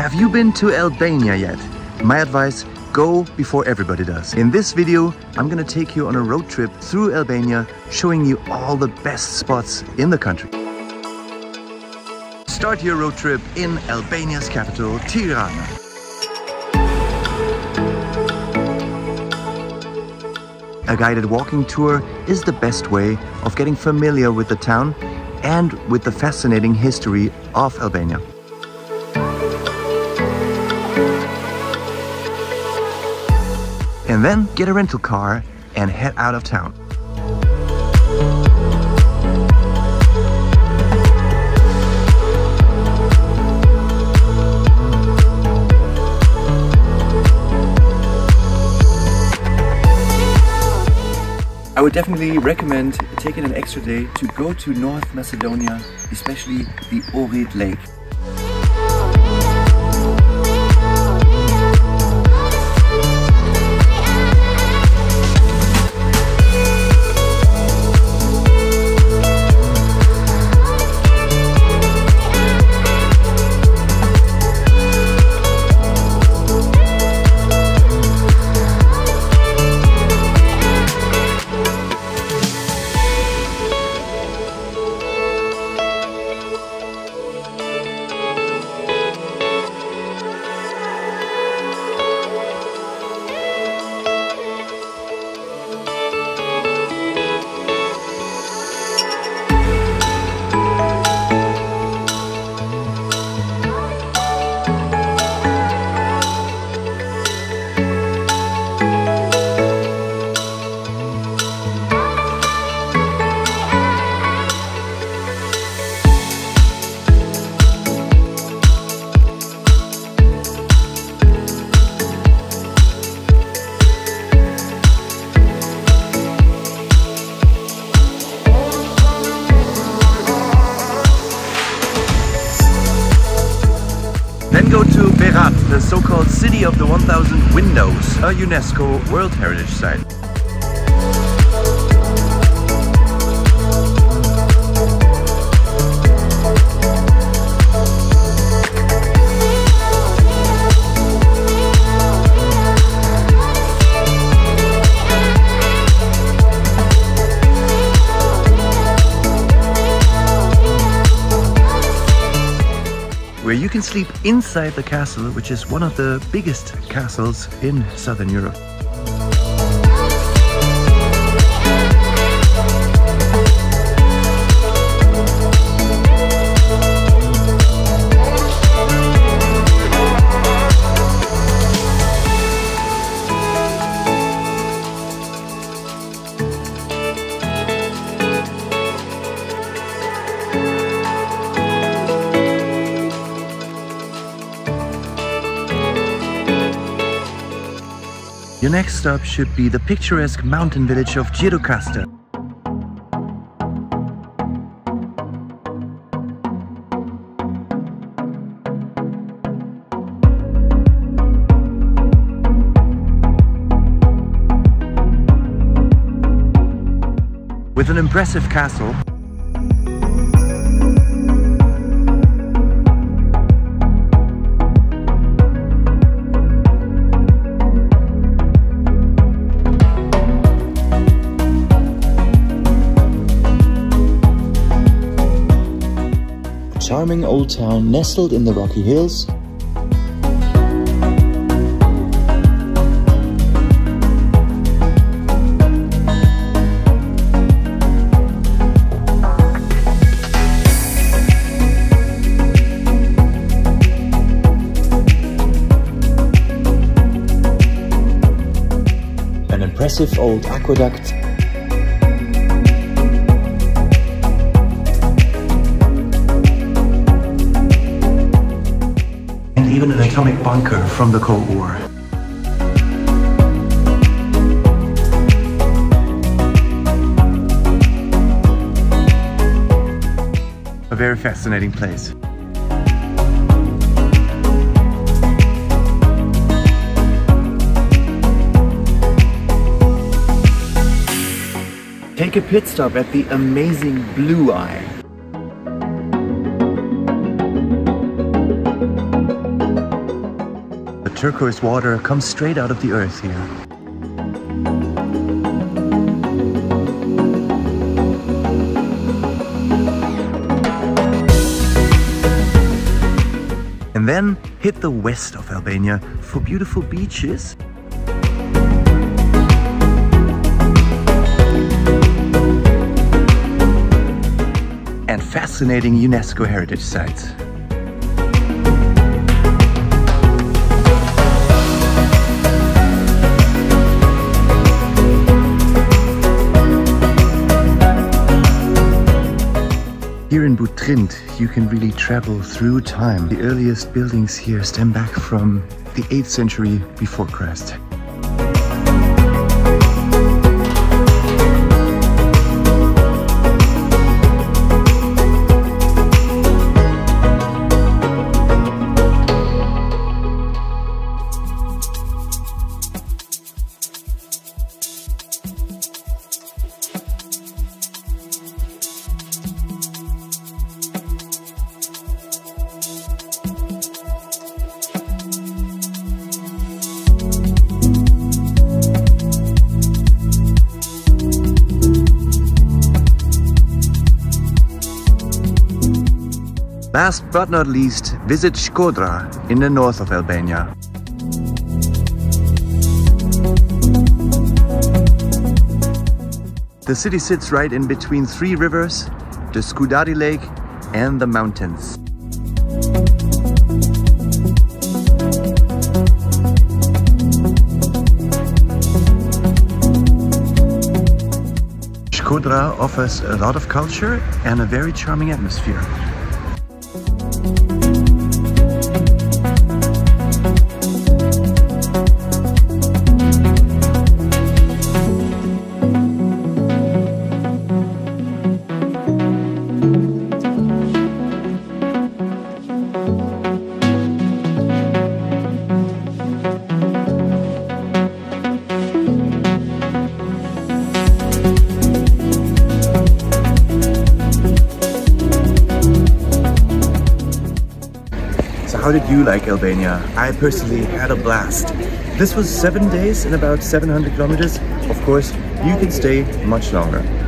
Have you been to Albania yet? My advice, go before everybody does. In this video, I'm gonna take you on a road trip through Albania, showing you all the best spots in the country. Start your road trip in Albania's capital, Tirana. A guided walking tour is the best way of getting familiar with the town and with the fascinating history of Albania. And then get a rental car and head out of town. I would definitely recommend taking an extra day to go to North Macedonia, especially the Ohrid Lake. The so-called City of the 1000 Windows, a UNESCO World Heritage Site. Where you can sleep inside the castle, which is one of the biggest castles in Southern Europe. Your next stop should be the picturesque mountain village of Gjirokastër. With an impressive castle, charming old town nestled in the rocky hills. An impressive old aqueduct atomic bunker from the Cold War. A very fascinating place. Take a pit stop at the amazing Blue Eye. Turquoise water comes straight out of the earth here. And then hit the west of Albania for beautiful beaches and fascinating UNESCO heritage sites. Here in Butrint, you can really travel through time. The earliest buildings here stem back from the 8th century before Christ. Last but not least, visit Shkodra in the north of Albania. The city sits right in between three rivers, the Scutari Lake and the mountains. Shkodra offers a lot of culture and a very charming atmosphere. How did you like Albania? I personally had a blast. This was seven days and about 700 kilometers. Of course, you can stay much longer.